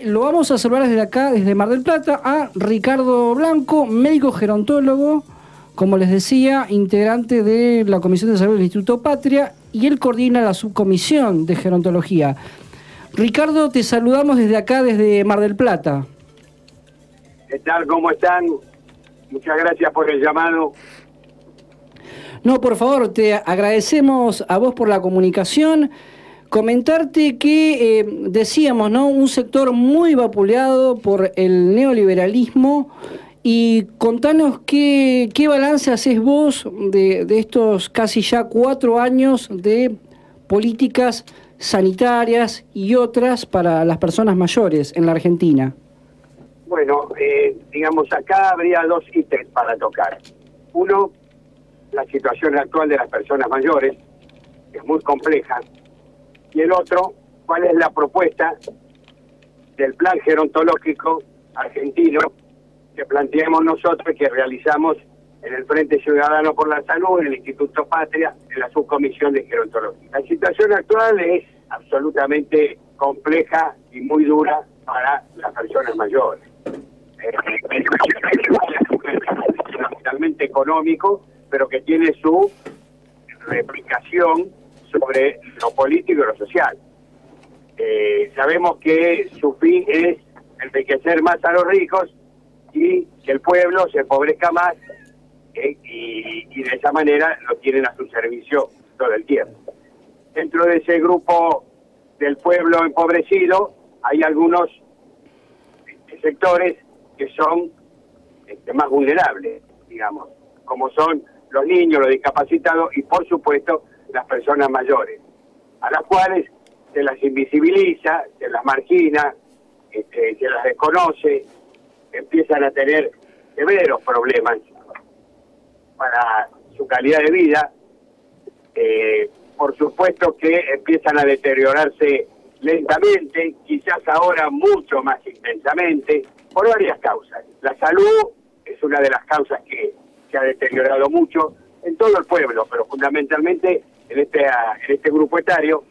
que lo vamos a saludar desde acá, desde Mar del Plata, a Ricardo Blanco, médico gerontólogo, como les decía, integrante de la Comisión de Salud del Instituto Patria, y él coordina la subcomisión de gerontología. Ricardo, te saludamos desde acá, desde Mar del Plata. ¿Qué tal? ¿Cómo están? Muchas gracias por el llamado. No, por favor, te agradecemos a vos por la comunicación. Comentarte que eh, decíamos, ¿no? Un sector muy vapuleado por el neoliberalismo. Y contanos qué, qué balance haces vos de, de estos casi ya cuatro años de políticas sanitarias y otras para las personas mayores en la Argentina. Bueno, eh, digamos, acá habría dos ítems para tocar. Uno, la situación actual de las personas mayores, que es muy compleja. Y el otro, cuál es la propuesta del plan gerontológico argentino que planteamos nosotros y que realizamos en el Frente Ciudadano por la Salud, en el Instituto Patria, en la subcomisión de gerontología. La situación actual es absolutamente compleja y muy dura para las personas mayores. Es fundamentalmente económico, pero que tiene su replicación sobre lo político y lo social. Eh, sabemos que su fin es enriquecer más a los ricos y que el pueblo se empobrezca más eh, y, de esa manera lo tienen a su servicio todo el tiempo. Dentro de ese grupo del pueblo empobrecido hay algunos sectores que son este, más vulnerables, digamos, como son los niños, los discapacitados y por supuesto las personas mayores, a las cuales se las invisibiliza, se las margina, este, se las desconoce, empiezan a tener severos problemas para su calidad de vida. Eh, por supuesto que empiezan a deteriorarse lentamente, quizás ahora mucho más intensamente, por varias causas. La salud es una de las causas que se ha deteriorado mucho en todo el pueblo, pero fundamentalmente en este, en este grupo etario,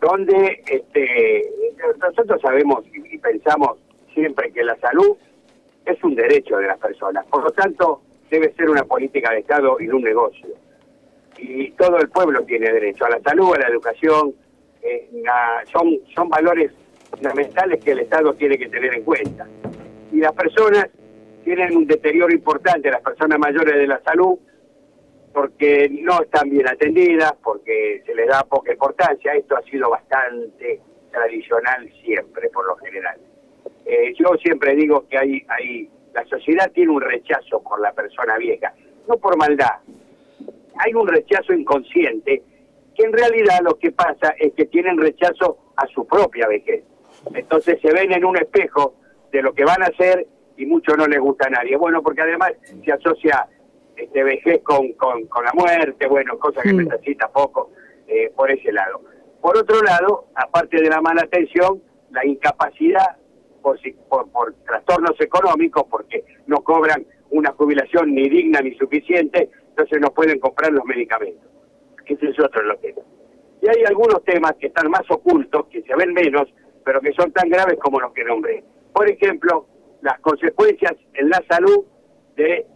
donde este, nosotros sabemos y pensamos siempre que la salud es un derecho de las personas. Por lo tanto, debe ser una política de Estado y no un negocio. Y todo el pueblo tiene derecho a la salud, a la educación. Eh, son, son valores fundamentales que el Estado tiene que tener en cuenta. Y las personas tienen un deterioro importante, las personas mayores de la salud, porque no están bien atendidas, porque se les da poca importancia. Esto ha sido bastante tradicional siempre, por lo general. Eh, yo siempre digo que hay, hay, la sociedad tiene un rechazo por la persona vieja, no por maldad. Hay un rechazo inconsciente que en realidad lo que pasa es que tienen rechazo a su propia vejez. Entonces se ven en un espejo de lo que van a hacer y mucho no les gusta a nadie. Bueno, porque además se asocia este vejez con, con, con la muerte, bueno, cosas que mm. necesita poco eh, por ese lado. Por otro lado, aparte de la mala atención, la incapacidad por, por, trastornos económicos, porque no cobran una jubilación ni digna ni suficiente, entonces no pueden comprar los medicamentos. Ese es otro lo que Y hay algunos temas que están más ocultos, que se ven menos, pero que son tan graves como los que nombré. Por ejemplo, las consecuencias en la salud de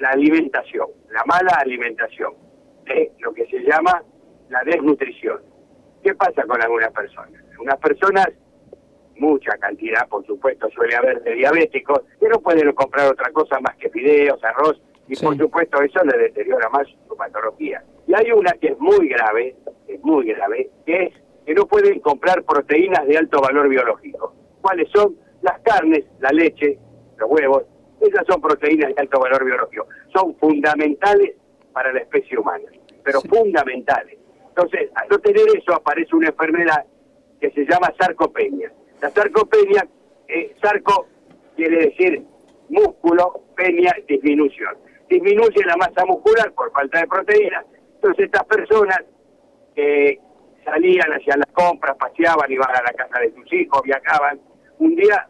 la alimentación, la mala alimentación, de lo que se llama la desnutrición. ¿Qué pasa con algunas personas? Unas personas mucha cantidad, por supuesto, suele haber de diabéticos, que no pueden comprar otra cosa más que fideos, arroz, y por supuesto eso le deteriora más su patología. Y hay una que es muy grave, es muy grave, que es que no pueden comprar proteínas de alto valor biológico. ¿Cuáles son? Las carnes, la leche, los huevos, esas son proteínas de alto valor biológico. Son fundamentales para la especie humana, pero fundamentales. Entonces, al no tener eso aparece una enfermedad que se llama sarcopenia. La sarcopenia, eh, sarco quiere decir músculo, penia, disminución. Disminuye la masa muscular por falta de proteína. Entonces estas personas que salían hacia las compras, paseaban, iban a la casa de sus hijos, viajaban, un día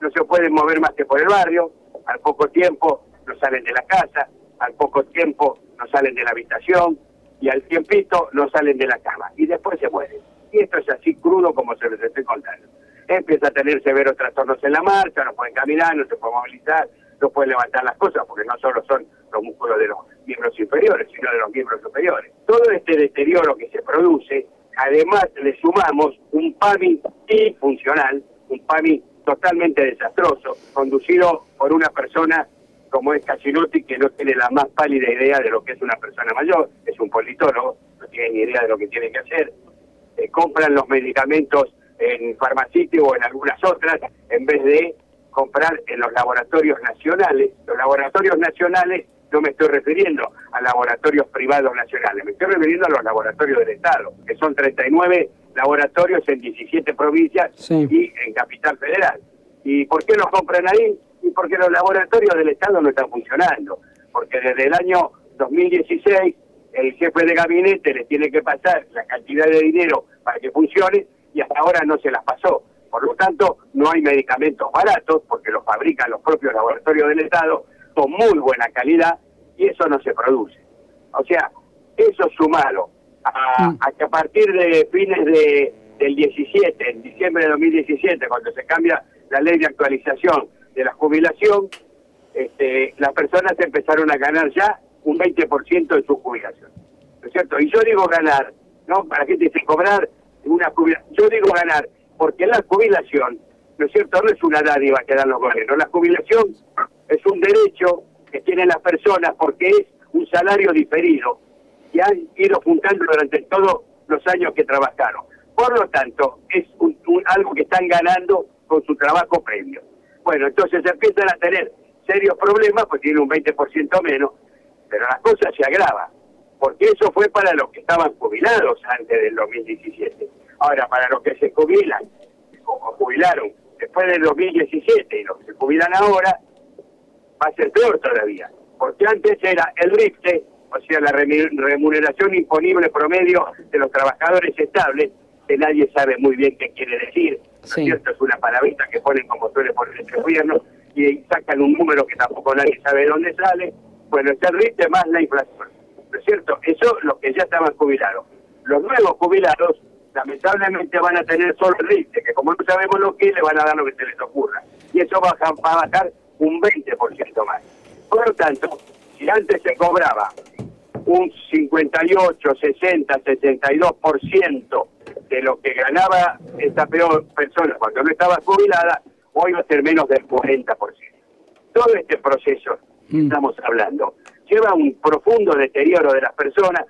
no se pueden mover más que por el barrio, al poco tiempo no salen de la casa, al poco tiempo no salen de la habitación y al tiempito no salen de la cama y después se mueren. Y esto es así crudo como se les estoy contando. empieza a tener severos trastornos en la marcha, no pueden caminar, no se puede movilizar, no pueden levantar las cosas, porque no solo son los músculos de los miembros inferiores, sino de los miembros superiores. Todo este deterioro que se produce, además le sumamos un PAMI funcional, un PAMI totalmente desastroso, conducido por una persona como es Casinotti, que no tiene la más pálida idea de lo que es una persona mayor, es un politólogo, no tiene ni idea de lo que tiene que hacer, eh, compran los medicamentos en farmacéutico o en algunas otras, en vez de comprar en los laboratorios nacionales. Los laboratorios nacionales no me estoy refiriendo a laboratorios privados nacionales, me estoy refiriendo a los laboratorios del Estado, que son 39 laboratorios en 17 provincias y en Capital Federal. ¿Y por qué los compran ahí? Y porque los laboratorios del Estado no están funcionando, porque desde el año 2016 el jefe de gabinete les tiene que pasar la cantidad de dinero para que funcione y hasta ahora no se las pasó. Por lo tanto, no hay medicamentos baratos porque los fabrican los propios laboratorios del Estado con muy buena calidad y eso no se produce. O sea, eso sumado a, mm. A que a partir de fines de, del 17, en diciembre de 2017, cuando se cambia la ley de actualización de la jubilación, este, las personas empezaron a ganar ya un 20% de su jubilación. ¿No es cierto? Y yo digo ganar, ¿no? Para que te dice cobrar una jubilación. Yo digo ganar, porque la jubilación, ¿no es cierto? No es una dádiva que dan los gobiernos. La jubilación es un derecho que tienen las personas porque es un salario diferido que han ido juntando durante todos los años que trabajaron. Por lo tanto, es algo que están ganando con su trabajo previo. Bueno, entonces empiezan a tener serios problemas, pues tiene un 20% menos, pero la cosa se agrava, porque eso fue para los que estaban jubilados antes del 2017. Ahora, para los que se jubilan, como jubilaron después del 2017 y los que se jubilan ahora, va a ser peor todavía, porque antes era el RIPTE, o sea, la remuneración imponible promedio de los trabajadores estables, que nadie sabe muy bien qué quiere decir, cierto? Es una palabrita que ponen como suele poner este gobierno y sacan un número que tampoco nadie sabe de dónde sale. Bueno, el RIPTE más la inflación, ¿no es cierto? Eso los que ya estaban jubilados. Los nuevos jubilados lamentablemente van a tener solo el RIPTE, que como no sabemos lo que es, le van a dar lo que se les ocurra. Y eso va a, va a bajar un 20% más. Por lo tanto, si antes se cobraba un 58, 60, 62% de lo que ganaba esta peor persona cuando no estaba jubilada, hoy va a ser menos del 40%. Todo este proceso que mm. estamos hablando lleva a un profundo deterioro de las personas,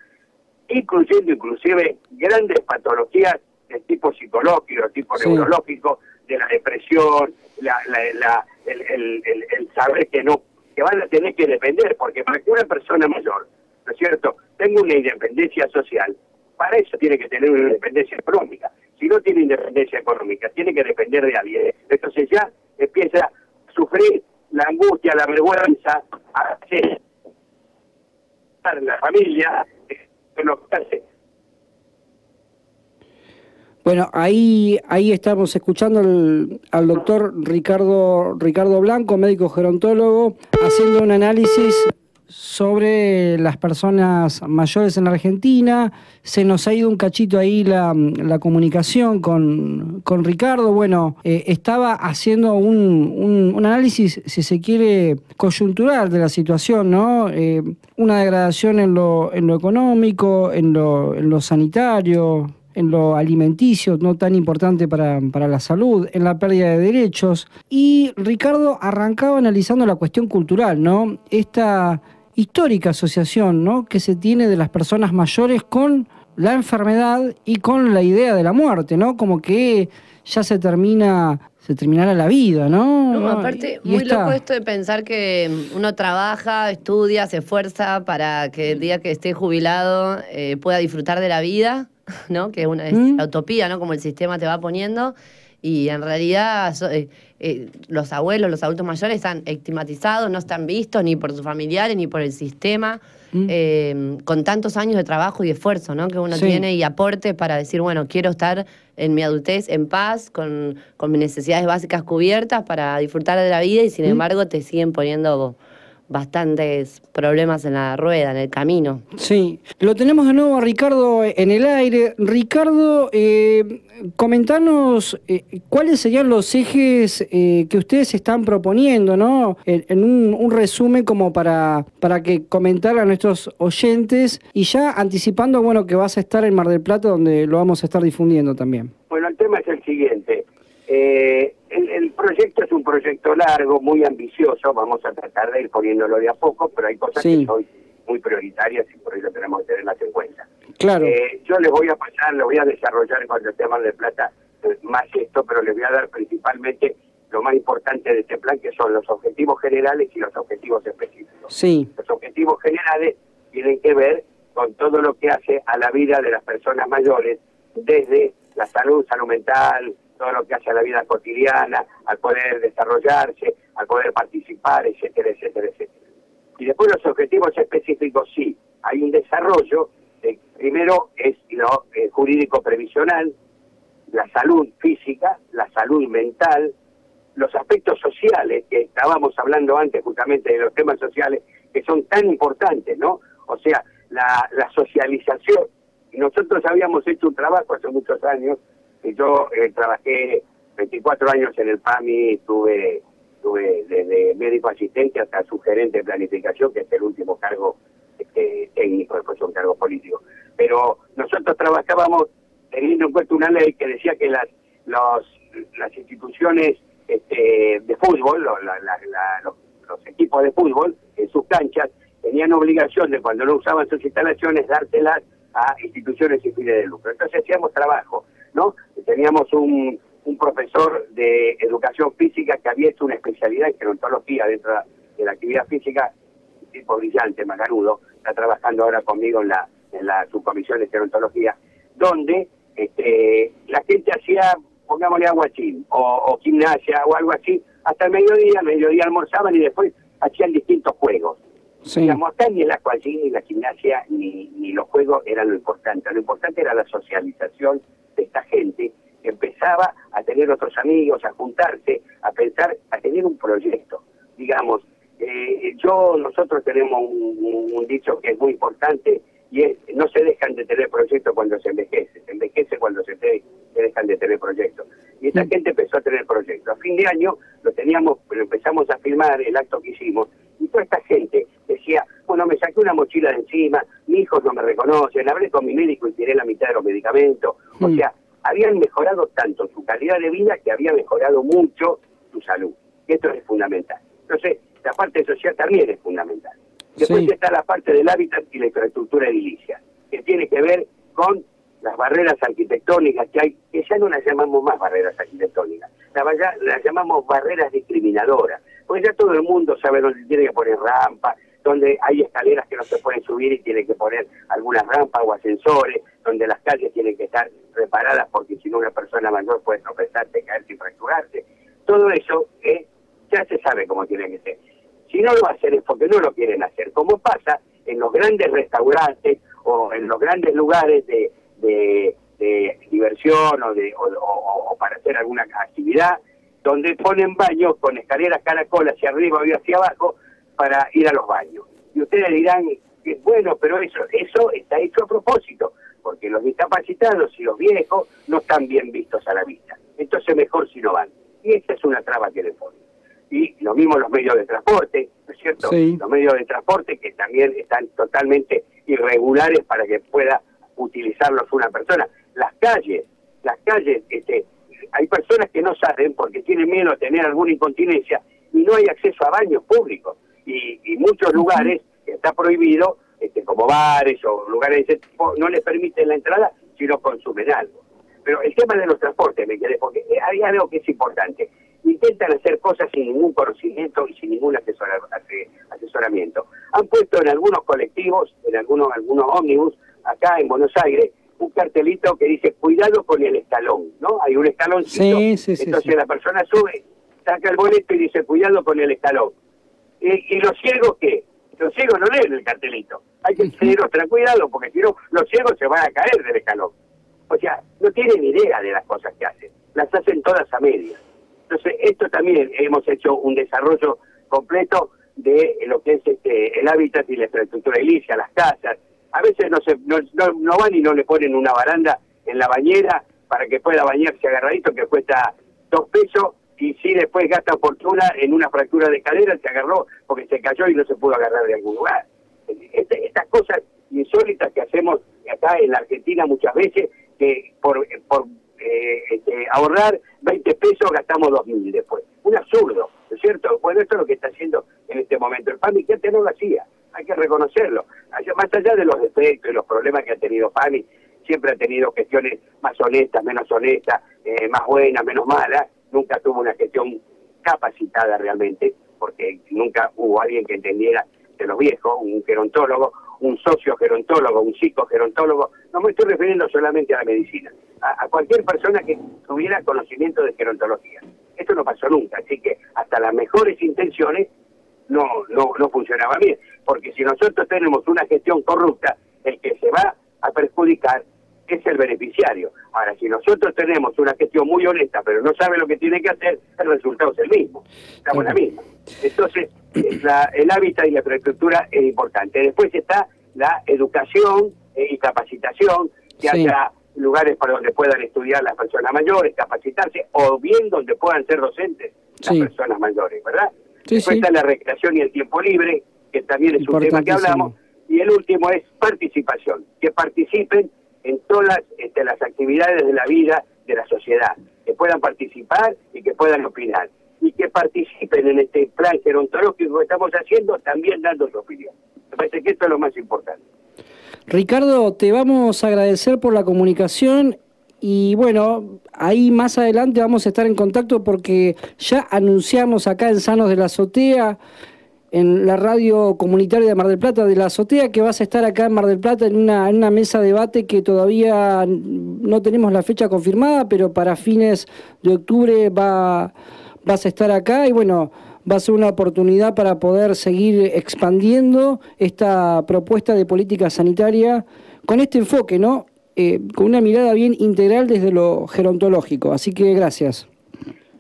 incluyendo inclusive grandes patologías de tipo psicológico, de tipo neurológico, de la depresión, la, la, el, el, saber que no, que van a tener que depender, porque para que una persona mayor, ¿no es cierto?, tenga una independencia social, para eso tiene que tener una independencia económica. Si no tiene independencia económica, tiene que depender de alguien. Entonces ya empieza a sufrir la angustia, la vergüenza, a la familia, lo que hace bueno, ahí, ahí estamos escuchando al, doctor Ricardo, Ricardo Blanco, médico gerontólogo, haciendo un análisis sobre las personas mayores en la Argentina. Se nos ha ido un cachito ahí la, comunicación con, con, Ricardo. Bueno, eh, estaba haciendo un, un, análisis, si se quiere, coyuntural de la situación, ¿no? Eh, una degradación en lo, en lo económico, en lo, en lo sanitario, en lo alimenticio, no tan importante para, la salud, en la pérdida de derechos. Y Ricardo arrancaba analizando la cuestión cultural, ¿no? Esta histórica asociación ¿no? que se tiene de las personas mayores con la enfermedad y con la idea de la muerte, ¿no? Como que ya se termina se terminará la vida, ¿no? No, aparte, muy loco esto de pensar que uno trabaja, estudia, se esfuerza para que el día que esté jubilado eh, pueda disfrutar de la vida ¿no? Que una es mm. la utopía, ¿no? Como el sistema te va poniendo. Y en realidad eh, eh, los abuelos, los adultos mayores están estigmatizados, no están vistos ni por sus familiares ni por el sistema, mm. eh, con tantos años de trabajo y esfuerzo ¿no? que uno tiene y aporte para decir, bueno, quiero estar en mi adultez en paz, con, con mis necesidades básicas cubiertas para disfrutar de la vida y sin mm. embargo te siguen poniendo bastantes problemas en la rueda, en el camino. Sí, lo tenemos de nuevo a Ricardo en el aire. Ricardo, eh, comentanos eh, cuáles serían los ejes eh, que ustedes están proponiendo, ¿no? En, un, resumen como para, para que comentar a nuestros oyentes y ya anticipando, bueno, que vas a estar en Mar del Plata donde lo vamos a estar difundiendo también. Bueno, el tema es el siguiente. Eh, proyecto es un proyecto largo, muy ambicioso, vamos a tratar de ir poniéndolo de a poco, pero hay cosas que son muy prioritarias y por eso tenemos que tenerlas en cuenta. Claro. Eh, yo les voy a pasar, lo voy a desarrollar cuando esté Mar de Plata eh, más esto, pero les voy a dar principalmente lo más importante de este plan, que son los objetivos generales y los objetivos específicos. Sí. Los objetivos generales tienen que ver con todo lo que hace a la vida de las personas mayores, desde la salud, salud mental, todo lo que hace a la vida cotidiana, al poder desarrollarse, al poder participar, etcétera, etcétera, etcétera. Y después los objetivos específicos, sí, hay un desarrollo, eh, primero es lo eh, jurídico previsional, la salud física, la salud mental, los aspectos sociales, que estábamos hablando antes justamente de los temas sociales, que son tan importantes, ¿no? O sea, la, la socialización. Nosotros habíamos hecho un trabajo hace muchos años yo eh, trabajé 24 años en el PAMI, tuve, tuve desde médico asistente hasta sugerente de planificación, que es el último cargo este, técnico, después un cargo político. Pero nosotros trabajábamos teniendo en cuenta una ley que decía que las, los, las instituciones este, de fútbol, los, los equipos de fútbol en sus canchas, tenían obligación de cuando no usaban sus instalaciones dárselas a instituciones sin fines de lucro. Entonces hacíamos trabajo, ¿no? teníamos un, un profesor de educación física que había hecho una especialidad en gerontología dentro de la actividad física, un tipo brillante, macanudo, está trabajando ahora conmigo en la, en la subcomisión de gerontología, donde este, la gente hacía, pongámosle aguachín, o, o gimnasia o algo así, hasta el mediodía, el mediodía almorzaban y después hacían distintos juegos. Sí. Ni el acuachín, ni la gimnasia, ni, ni los juegos eran lo importante. Lo importante era la socialización de esta gente empezaba a tener otros amigos, a juntarse, a pensar, a tener un proyecto. Digamos, eh, yo, nosotros tenemos un, dicho que es muy importante y es, no se dejan de tener proyectos cuando se envejece, se envejece cuando se, se dejan de tener proyectos. Y esta mm. gente empezó a tener proyectos. A fin de año lo teníamos, pero empezamos a filmar el acto que hicimos y toda esta gente decía, bueno, me saqué una mochila de encima, mis hijos no me reconocen, hablé con mi médico y tiré la mitad de los medicamentos. O mm. sea, habían mejorado tanto su calidad de vida que había mejorado mucho su salud. Y esto es fundamental. Entonces, la parte social también es fundamental. Después está la parte del hábitat y la infraestructura edilicia, que tiene que ver con las barreras arquitectónicas que hay, que ya no las llamamos más barreras arquitectónicas, las, llamamos barreras discriminadoras, porque ya todo el mundo sabe dónde tiene que poner rampa, donde hay escaleras que no se pueden subir y tiene que poner algunas rampas o ascensores, donde las calles tienen que estar reparadas porque si no una persona mayor puede tropezarse, caerse y fracturarse. Todo eso eh, ya se sabe cómo tiene que ser. Si no lo hacen es porque no lo quieren hacer, como pasa en los grandes restaurantes o en los grandes lugares de, de, diversión o, de, o, para hacer alguna actividad, donde ponen baños con escaleras caracol hacia arriba y hacia abajo para ir a los baños. Y ustedes dirán, bueno, pero eso, eso está hecho a propósito, porque los discapacitados y los viejos no están bien vistos a la vista. Entonces mejor si no van. Y esa es una traba que le ponen. Y lo mismo los medios de transporte, ¿no es cierto? Los medios de transporte que también están totalmente irregulares para que pueda utilizarlos una persona. Las calles, las calles, este, hay personas que no saben porque tienen miedo a tener alguna incontinencia y no hay acceso a baños públicos. Y, y muchos lugares está prohibido este, como bares o lugares de ese tipo, no les permiten la entrada si no consumen algo. Pero el tema de los transportes, me quedé, porque hay algo que es importante. Intentan hacer cosas sin ningún conocimiento y sin ningún asesoramiento. Han puesto en algunos colectivos, en algunos, algunos ómnibus, acá en Buenos Aires, un cartelito que dice cuidado con el escalón, ¿no? Hay un escaloncito, entonces la persona sube, saca el boleto y dice cuidado con el escalón. ¿Y, y los ciegos qué? Los ciegos no leen el cartelito. Hay que tener otra cuidado porque si no, los ciegos se van a caer del escalón. O sea, no tienen idea de las cosas que hacen. Las hacen todas a medias. Entonces, esto también hemos hecho un desarrollo completo de lo que es este, el hábitat y la infraestructura edilicia, las casas. A veces no, se, no, no, van y no le ponen una baranda en la bañera para que pueda bañarse agarradito, que cuesta dos pesos, y si después gasta fortuna en una fractura de cadera, se agarró porque se cayó y no se pudo agarrar de algún lugar. Este, estas cosas insólitas que hacemos acá en la Argentina muchas veces, que por, por eh, este, ahorrar 20 pesos gastamos 2.000 después. Un absurdo, ¿no es cierto? Bueno, esto es lo que está haciendo en este momento. El PAMI que no lo hacía, hay que reconocerlo. Más allá de los defectos y los problemas que ha tenido PAMI, siempre ha tenido gestiones más honestas, menos honestas, eh, más buenas, menos malas, nunca tuvo una gestión capacitada realmente, porque nunca hubo alguien que entendiera de los viejos, un gerontólogo, un socio gerontólogo, un psicogerontólogo, no me estoy refiriendo solamente a la medicina, a, cualquier persona que tuviera conocimiento de gerontología. Esto no pasó nunca, así que hasta las mejores intenciones no, no, no funcionaba bien, porque si nosotros tenemos una gestión corrupta, el que se va a perjudicar es el beneficiario. Ahora, si nosotros tenemos una gestión muy honesta, pero no sabe lo que tiene que hacer, el resultado es el mismo. Estamos en la misma. Entonces, el hábitat y la infraestructura es importante. Después está la educación eh, y capacitación, que haya lugares para donde puedan estudiar las personas mayores, capacitarse, o bien donde puedan ser docentes las personas mayores, ¿verdad? Después está la recreación y el tiempo libre, que también es un tema que hablamos. Y el último es participación, que participen en todas las, este, las actividades de la vida de la sociedad, que puedan participar y que puedan opinar y que participen en este plan gerontológico que estamos haciendo, también dando su opinión. Me parece que esto es lo más importante. Ricardo, te vamos a agradecer por la comunicación y bueno, ahí más adelante vamos a estar en contacto porque ya anunciamos acá en Sanos de la Azotea, en la radio comunitaria de Mar del Plata de la Azotea, que vas a estar acá en Mar del Plata en una, mesa de debate que todavía no tenemos la fecha confirmada, pero para fines de octubre va vas a estar acá y bueno, va a ser una oportunidad para poder seguir expandiendo esta propuesta de política sanitaria con este enfoque, ¿no? Eh, con una mirada bien integral desde lo gerontológico. Así que gracias.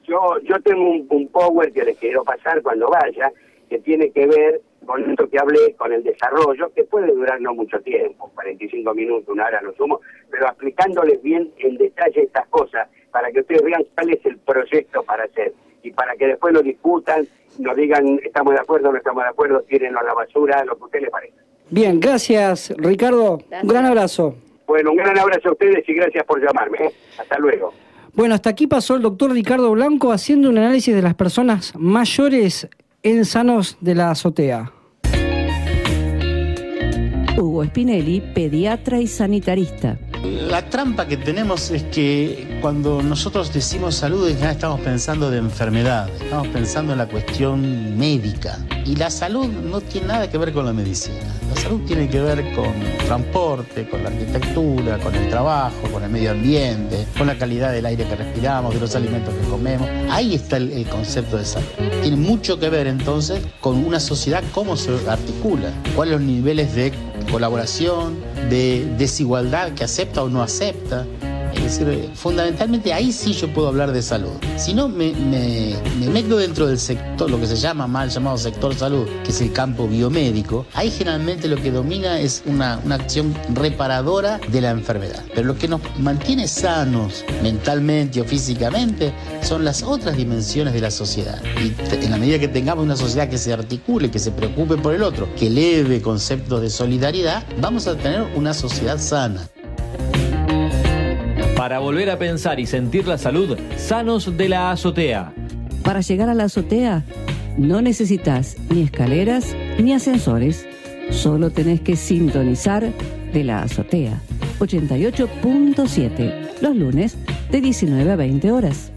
Yo, yo tengo un, un power que les quiero pasar cuando vaya, que tiene que ver con esto que hablé, con el desarrollo, que puede durar no mucho tiempo, 45 minutos, una hora lo sumo, pero explicándoles bien en detalle estas cosas, para que ustedes vean cuál es el proyecto para hacer y para que después lo discutan, nos digan estamos de acuerdo, no estamos de acuerdo, tírenlo a la basura, lo que a usted le parezca. Bien, gracias Ricardo, un gran abrazo. Bueno, un gran abrazo a ustedes y gracias por llamarme. ¿eh? Hasta luego. Bueno, hasta aquí pasó el doctor Ricardo Blanco haciendo un análisis de las personas mayores en sanos de la azotea. Hugo Spinelli, pediatra y sanitarista. La trampa que tenemos es que cuando nosotros decimos salud ya estamos pensando de enfermedad, estamos pensando en la cuestión médica. Y la salud no tiene nada que ver con la medicina. La salud tiene que ver con transporte, con la arquitectura, con el trabajo, con el medio ambiente, con la calidad del aire que respiramos, de los alimentos que comemos. Ahí está el, el concepto de salud. Tiene mucho que ver entonces con una sociedad, cómo se articula, cuáles los niveles de colaboración, de desigualdad que acepta o no acepta. Es decir, fundamentalmente ahí sí yo puedo hablar de salud. Si no, me, me, meto dentro del sector, lo que se llama mal llamado sector salud, que es el campo biomédico, ahí generalmente lo que domina es una, una acción reparadora de la enfermedad. Pero lo que nos mantiene sanos mentalmente o físicamente son las otras dimensiones de la sociedad. Y en la medida que tengamos una sociedad que se articule, que se preocupe por el otro, que eleve conceptos de solidaridad, vamos a tener una sociedad sana. Para volver a pensar y sentir la salud, sanos de la azotea. Para llegar a la azotea, no necesitas ni escaleras ni ascensores. Solo tenés que sintonizar de la azotea. 88.7, los lunes de 19 a 20 horas.